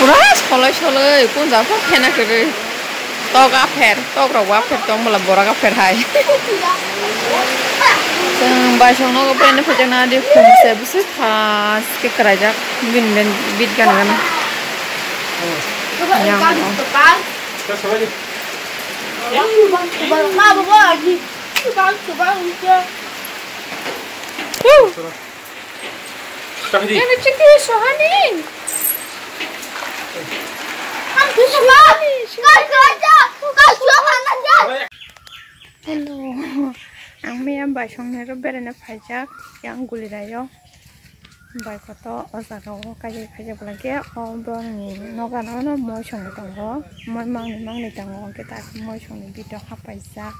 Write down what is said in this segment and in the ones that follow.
पुरा सलाय सलाय कुन्जाखौ फेनाखै tog afer tog rok afer tong bala borak afer hai जों बायसंनो ब्रेन्ड फोजोंना दि खमसे बिसो फास के करायजाक बिन बिन बिट गान गान yang Ma baba lagi. Tukang Hello. Ang may ang baysong nero berene pajak yang gulirayo. Bay ko to osaka ko kaje kaje bulage o brongi no ga no no mo shong ni tango mo mang ni mang ni tango kita mo shong ni bito ha pajak.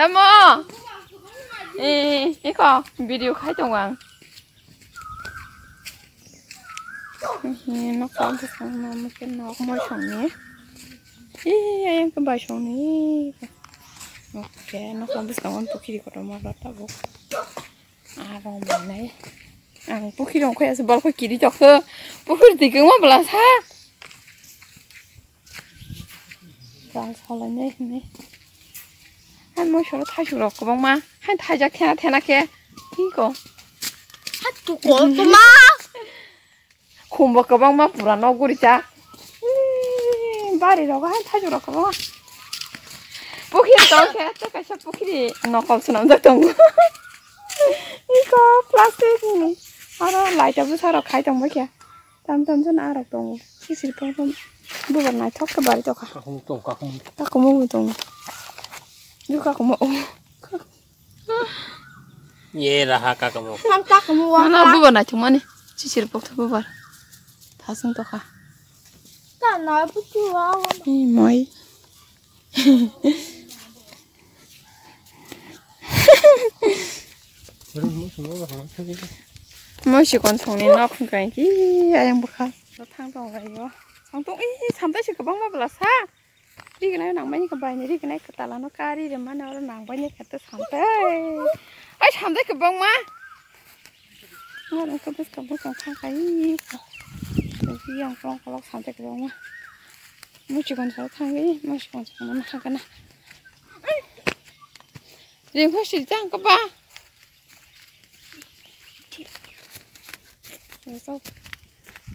Tâm mơ Ê, ê, video khai tổng hoàng Nó con cái con nó mới cái nó mới phòng nhé. Ý, em cái bài phòng này Ok, nó không biết tổng tôi khi đi có đồng đó ta vô. À, rồi mình này À, bố khi đồng khoe sẽ bỏ khoe kỳ đi chọc cơ Bố khi thì cứ mất là sao Rồi, sau lần này, này 还没学了太久了，哥帮妈，还太家天天那个，你个，还做过做妈，恐怕哥帮妈不然老过的家，嗯，巴里老个还太久了，哥帮妈。পুখুরি দরকার একটা কাছে পুখুরি নকল শুনাম দেখতাম eco plastic নি আর লাইটা বুঝার খাইতাম বইকে তাম তাম জন আর একদম কিসির পর বুবার নাই থককে বাড়ি তো খা কাকুমু তো কাকুমু কাকুমু তো Yuka kamu. Ye raha kamu. Nanti kamu wang. Mana bubar nak cuma ni. Cicir pok tu bubar. Tasung tu kah. Tak nak bucu awak. Ini mai. mới chỉ còn thằng này nó không cần chứ ai em bực không nó thang thằng này nó thằng tung ý thằng tới chỉ có bóng mà là sao đi cái này nàng mấy cái bài này đi cái này cái tala nó cari rồi mà nó nàng bao nhiêu cái tết sắm tết ấy sắm tết cái bông mà nó đang cái tết cái bông cái khăn cái gì cái gì ông con có lóc sắm tết cái bông mà mới chỉ còn sáu tháng cái gì mới chỉ còn sáu năm tháng cái này liền có sự trang các ba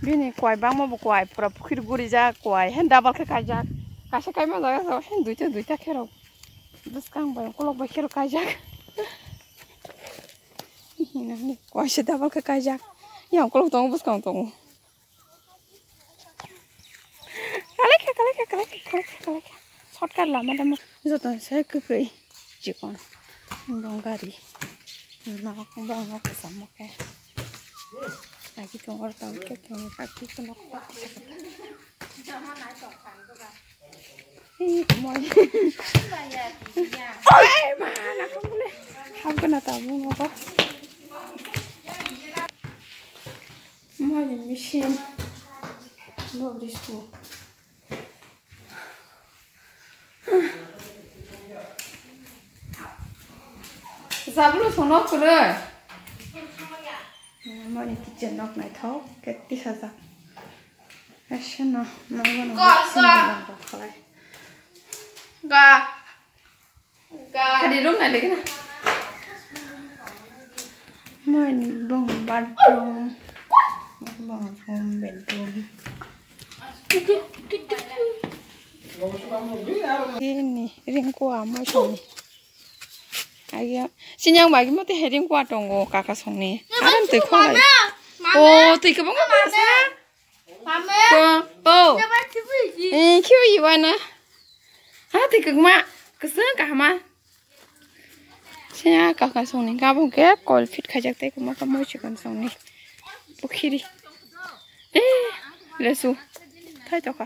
Bên này quài bang mà quài, pura pukir guri ja quài, hen double. Așa mi-a dat sau și du-te, du-te, chiar au. Descam, băi, não băi, chiar ca não Cu așa de não că ca jac. Ia, acolo, tomu, buscam, não Caleca, caleca, caleca, caleca, caleca. Sort car não não não să că că e. Jicon. não Bungari. Nu mă acum, não nu não não mă că. Aici te-am vărsat, că te-am vărsat, că te-am vărsat. Bông gari nó cũng bông nó cũng sống một cái này cái chỗ ở tàu cái chỗ này các cái mọi không có không có nào tàu mua có mọi người machine lo đi xuống Zabulu sonok kure. Mari kitchen nok nai Așa nu, nu vă nu Ga. Ga. Hadi rum na lekna. Moi bong bathroom. Bong home bedroom. Ini ringku amo sini. Ayo, sinyang bagi mati hering kuat dong kakak song ni. Aram tu kau. Oh, tu kau bang apa sah? Mama. Ô. Ừ, kêu gì vậy nè? Hả thì cực mà, cực sướng cả mà. Xin cả cả sông này, cả bông kẹp, call fit khai chắc tay của mà cả mỗi chuyện con sông này. Bốc khi đi. Ê, lê su, thay tao cả.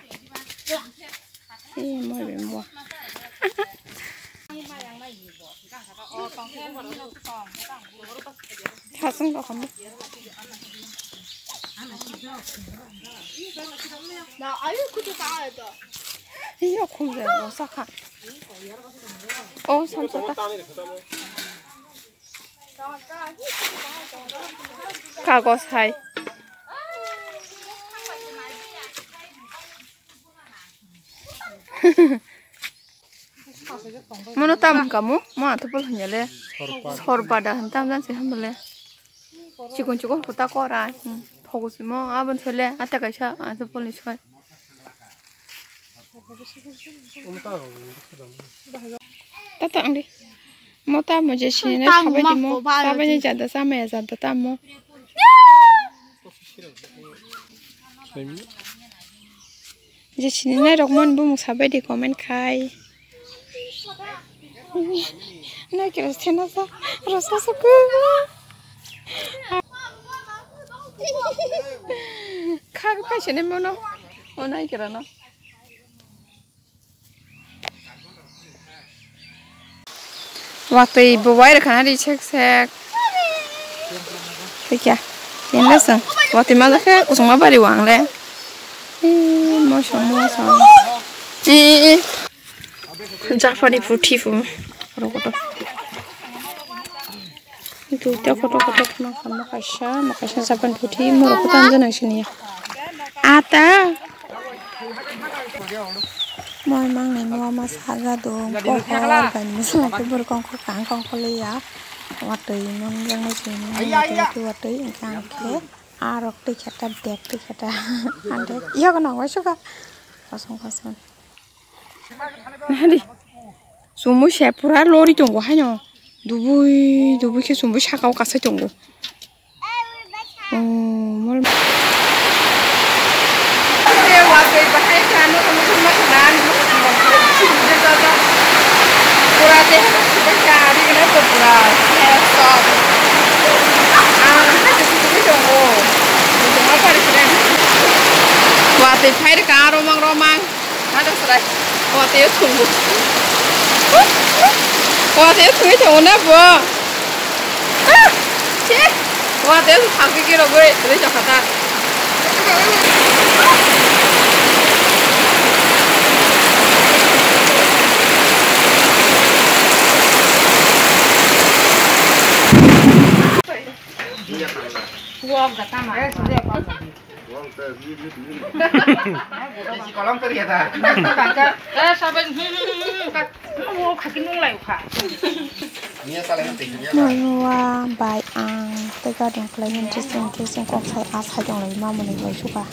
Ê, mua. Thả xuống đó không biết. 이 뭐래 뭐 자승 거 가면 Na ayu ku ta ta da. 이거 공대 뭐 사카. 어, 삼쳤다. 가고 사이. Mana tam kamu? Ma tu pun hanya le. Sor pada hentam dan sih hamle. Cikun cikun kita korai. Fokus mo aban sele ata kaisa ata polis kai. Tata ang di. Mo ta mo je shi ne sabai di mo. Sabai ni jada sama ya jada ta mo. Je shi ne rok mon bu mo di comment khai. Na kira stena sa rasa sa 返しねものもうないけどな。waktu ibu wae karena dicek sek Fikir, ini lesson. Waktu mana ke usung apa di wang le? Mau semua Jafar di putih pun. Itu tiap kotor kotor makan makasih, makasih sampai putih. Mau kotor aja nasi ya ate moi mang ni no ma saga dong pohon ko ban mi sa ko bur kong ya. Yang ni arok, ni tu wa tei ang kang ke. Dek ti khata an iya yo ko no kosong kosong hadi. Sumu she pura lori tong hanya, dubui dubui ke sumu sha ka ka oh mol bahaykanı unutulmak lan Burada Burada sıra kâri ile topla Sağ Và tìm thấy được cả rô măng rô măng Nó được sợi Và tiêu thù Và tiêu thù chồng nó vừa Chết Và tiêu thù thằng kia kia rồi Để cho khả ta อมกับตั้มอะจีกอลัมเตอร์ยาตาเออชอบเป็นฮึ่มฮึ่มฮึ่มโอ้ขากินนุ่งไหลค่ะเนี่ยตาเลยติงเนี่ยมัว่าใอ่งแต่ก็ดงเลยมันจะเสียที่เสียกอใส่อาศัยดงเลยมากมันเลยช่วยค่ะ